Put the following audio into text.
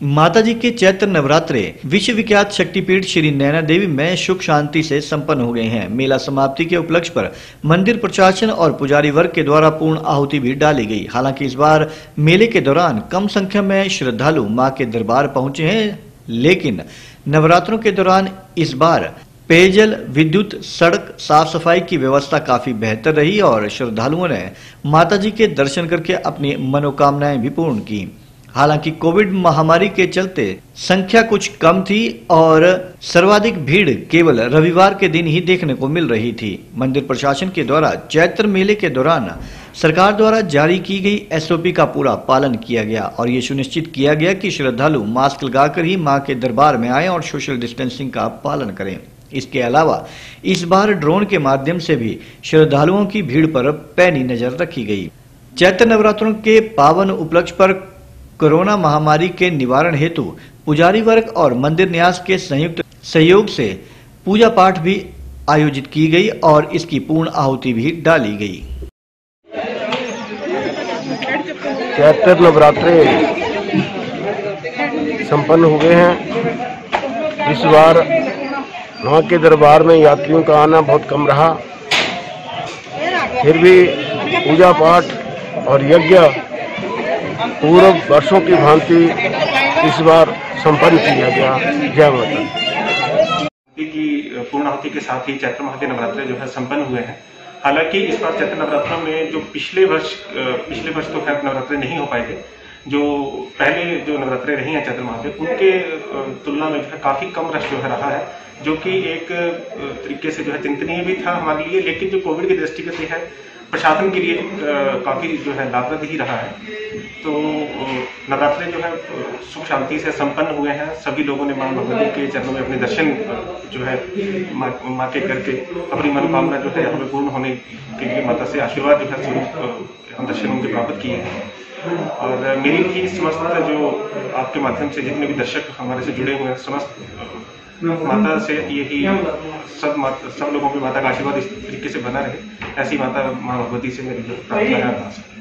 माता जी के चैत्र नवरात्रे विश्व विख्यात शक्तिपीठ श्री नैना देवी में सुख शांति से संपन्न हो गए हैं। मेला समाप्ति के उपलक्ष्य पर मंदिर प्रशासन और पुजारी वर्ग के द्वारा पूर्ण आहुति भी डाली गई। हालाँकि इस बार मेले के दौरान कम संख्या में श्रद्धालु माँ के दरबार पहुँचे हैं, लेकिन नवरात्रों के दौरान इस बार पेयजल, विद्युत, सड़क साफ़ सफ़ाई की व्यवस्था काफ़ी बेहतर रही और श्रद्धालुओं ने माता जी के दर्शन करके अपनी मनोकामनाएँ भी पूर्ण की। हालाँकि कोविड महामारी के चलते संख्या कुछ कम थी और सर्वाधिक भीड़ केवल रविवार के दिन ही देखने को मिल रही थी। मंदिर प्रशासन के द्वारा चैत्र मेले के दौरान सरकार द्वारा जारी की गई एसओपी का पूरा पालन किया गया और ये सुनिश्चित किया गया कि श्रद्धालु मास्क लगाकर ही माँ के दरबार में आए और सोशल डिस्टेंसिंग का पालन करें। इसके अलावा इस बार ड्रोन के माध्यम से भी श्रद्धालुओं की भीड़ पर पैनी नज़र रखी गई। चैत्र नवरात्रों के पावन उपलक्ष्य पर कोरोना महामारी के निवारण हेतु पुजारी वर्ग और मंदिर न्यास के संयुक्त सहयोग से पूजा पाठ भी आयोजित की गई और इसकी पूर्ण आहुति भी डाली गई। चैत्र नवरात्रे संपन्न हो गए हैं। इस बार वहाँ के दरबार में यात्रियों का आना बहुत कम रहा। फिर भी पूजा पाठ और यज्ञ पूर्व वर्षों की भांति इस बार संपन्न किया गया जय माता की पूर्णाहुति के साथ ही चैत्र माह के नवरात्रे जो है संपन्न हुए हैं। हालाँकि इस बार चैत्र नवरात्र में जो पिछले वर्ष पिछले वर्ष तो खैर नवरात्र नहीं हो पाए थे, जो पहले जो नवरात्रे रही हैं चैत्र माह के उनके तुलना में जो है काफ़ी कम रश जो है रहा है, जो कि एक तरीके से जो है चिंतनीय भी था हमारे लिए, लेकिन जो कोविड की दृष्टिगत है प्रशासन के लिए काफ़ी जो है लाभप्रद ही रहा है। तो नवरात्रे जो है सुख शांति से संपन्न हुए हैं। सभी लोगों ने माँ भगवती के चरणों में अपने दर्शन जो है, माँ के करके अपनी मनोकामना जो है हमें पूर्ण होने के लिए माता से आशीर्वाद जो है, स्वरूप हम दर्शन उनके प्राप्त किए हैं। और मेरी भी समस्त जो आपके माध्यम से जितने भी दर्शक हमारे से जुड़े हुए हैं, समस्त माता से यही सब सब लोगों की माता का आशीर्वाद इस तरीके से बना रहे। ऐसी माता माँ भगवती से मेरी प्रार्थना है।